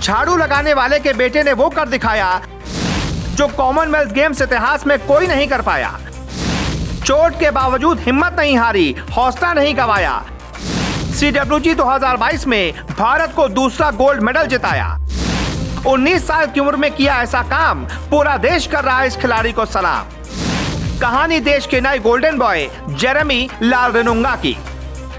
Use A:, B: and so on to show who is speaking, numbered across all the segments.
A: झाड़ू लगाने वाले के बेटे ने वो कर दिखाया, जो कॉमनवेल्थ गेम्स इतिहास में कोई नहीं कर पाया। चोट के बावजूद हिम्मत नहीं हारी, हौसला नहीं गवाया। सीडब्ल्यूजी 2022 में भारत को दूसरा गोल्ड मेडल जिताया। 19 साल की उम्र में किया ऐसा काम, पूरा देश कर रहा है इस खिलाड़ी को सलाम। कहानी देश के नए golden boy Jeremy Lalrinnunga की।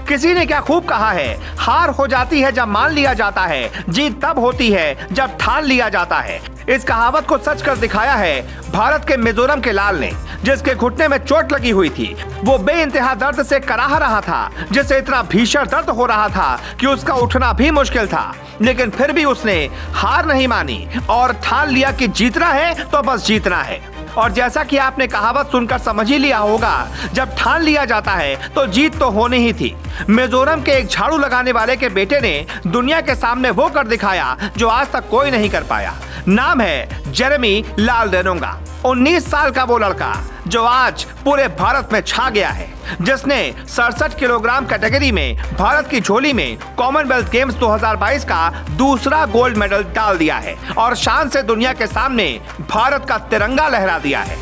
A: किसी ने क्या खूब कहा है? हार हो जाती है जब मान लिया जाता है, जीत तब होती है जब ठान लिया जाता है। इस कहावत को सच कर दिखाया है भारत के मिजोरम के लाल ने, जिसके घुटने में चोट लगी हुई थी, वो बे इंतहा दर्द से कराह रहा था जिससे इतना भीषण दर्द हो रहा था कि उसका उठना भी मुश्किल था। लेकिन फिर भी उसने हार नहीं मानी और ठान लिया कि जीतना है तो बस जीतना है। और जैसा कि आपने कहावत सुनकर समझ ही लिया होगा, जब ठान लिया जाता है तो जीत तो होनी ही थी। मिजोरम के एक झाड़ू लगाने वाले के बेटे ने दुनिया के सामने वो कर दिखाया, जो आज तक कोई नहीं कर पाया। नाम है जेरेमी लाल रेनोंगा 19 साल का वो लड़का, जो आज पूरे भारत में छा गया है, जिसने सड़सठ किलोग्राम कैटेगरी में भारत की झोली में कॉमनवेल्थ गेम्स 2022 का दूसरा गोल्ड मेडल डाल दिया है और शान से दुनिया के सामने भारत का तिरंगा लहरा दिया है।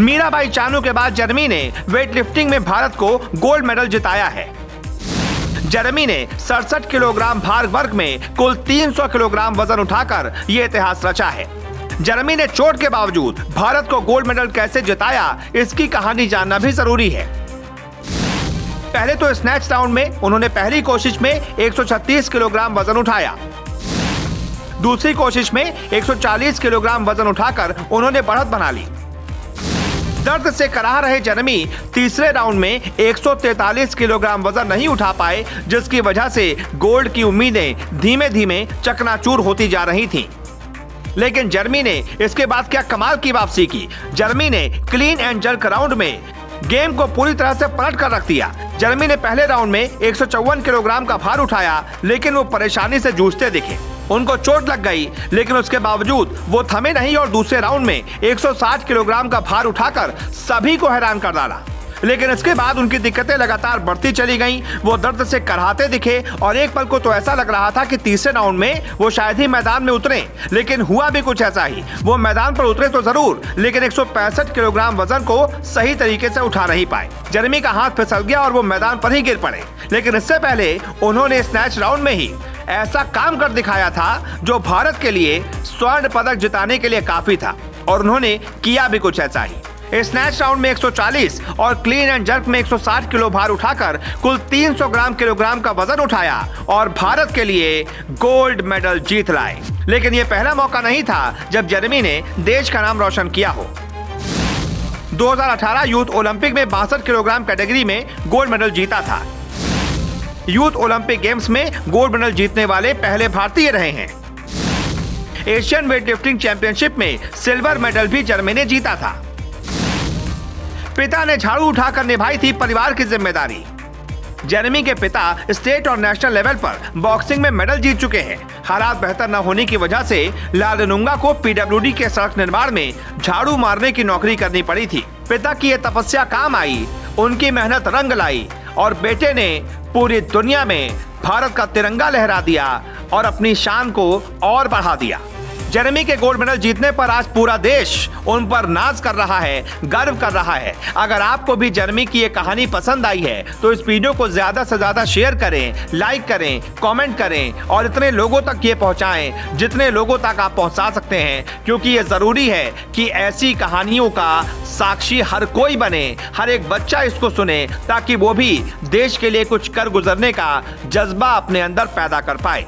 A: मीराबाई चानू के बाद जर्मी ने वेट लिफ्टिंग में भारत को गोल्ड मेडल जिताया है। जर्मी ने सड़सठ किलोग्राम भार वर्ग में कुल 300 किलोग्राम वज़न उठाकर ये इतिहास रचा है। जर्मी ने चोट के बावजूद भारत को गोल्ड मेडल कैसे जिताया, इसकी कहानी जानना भी ज़रूरी है। पहले तो स्नैच राउंड में उन्होंने पहली कोशिश में 136 किलोग्राम वज़न उठाया। दूसरी कोशिश में 140 किलोग्राम वज़न उठाकर उन्होंने बढ़त बना ली। दर्द से कराह रहे जर्मी तीसरे राउंड में 143 किलोग्राम वज़न नहीं उठा पाए, जिसकी वजह से गोल्ड की उम्मीदें धीमे धीमे चकनाचूर होती जा रही थीं। लेकिन जर्मी ने इसके बाद क्या कमाल की वापसी की? जर्मी ने क्लीन एंड जर्क राउंड में गेम को पूरी तरह से पलट कर रख दिया। जर्मी ने पहले राउंड में एक सौ चौवन किलोग्राम का भार उठाया, लेकिन वो परेशानी से जूझते दिखे। उनको चोट लग गई, लेकिन उसके बावजूद वो थमे नहीं और दूसरे राउंड में 160 किलोग्राम का भार उठाकर सभी को हैरान कर डाला। लेकिन इसके बाद उनकी दिक्कतें लगातार बढ़ती चली गईं, वो दर्द से कराहते दिखे और एक पल को तो ऐसा लग रहा था कि तीसरे राउंड में वो शायद ही मैदान में उतरे, लेकिन हुआ भी कुछ ऐसा ही। वो मैदान पर उतरे तो ज़रूर, लेकिन एक सौ पैंसठ किलोग्राम वज़न को सही तरीके से उठा नहीं पाए। जर्मी का हाथ फिसल गया और वो मैदान पर ही गिर पड़े। लेकिन इससे पहले उन्होंने स्नैच राउंड में ही ऐसा काम कर दिखाया था जो भारत के लिए स्वर्ण पदक जिताने के लिए काफ़ी था, और उन्होंने किया भी कुछ ऐसा ही। स्नैच राउंड में 140 और क्लीन एंड जर्क में 160 किलो भार उठाकर कुल 300 ग्राम किलोग्राम का वज़न उठाया, और भारत के लिए गोल्ड मेडल जीत लाए। लेकिन यह पहला मौका नहीं था जब जर्मी ने देश का नाम रोशन किया हो। 2018 यूथ ओलंपिक में बासठ किलोग्राम कैटेगरी में गोल्ड मेडल जीता था। यूथ ओलंपिक गेम्स में गोल्ड मेडल जीतने वाले पहले भारतीय रहे हैं। एशियन वेट लिफ्टिंग चैंपियनशिप में सिल्वर मेडल भी जर्मनी ने जीता था। पिता ने झाड़ू उठाकर निभाई थी परिवार की ज़िम्मेदारी। जेरेमी के पिता स्टेट और नेशनल लेवल पर बॉक्सिंग में मेडल जीत चुके हैं। हालात बेहतर न होने की वजह से लालनुंगा को पीडब्ल्यूडी के सड़क निर्माण में झाड़ू मारने की नौकरी करनी पड़ी थी। पिता की ये तपस्या काम आई, उनकी मेहनत रंग लाई और बेटे ने पूरी दुनिया में भारत का तिरंगा लहरा दिया और अपनी शान को और बढ़ा दिया। जेरेमी के गोल्ड मेडल जीतने पर आज पूरा देश उन पर नाज कर रहा है, गर्व कर रहा है। अगर आपको भी जेरेमी की ये कहानी पसंद आई है तो इस वीडियो को ज़्यादा से ज़्यादा शेयर करें, लाइक करें, कमेंट करें और इतने लोगों तक ये पहुंचाएँ जितने लोगों तक आप पहुँचा सकते हैं, क्योंकि ये ज़रूरी है कि ऐसी कहानियों का साक्षी हर कोई बने, हर एक बच्चा इसको सुने, ताकि वो भी देश के लिए कुछ कर गुजरने का जज्बा अपने अंदर पैदा कर पाए।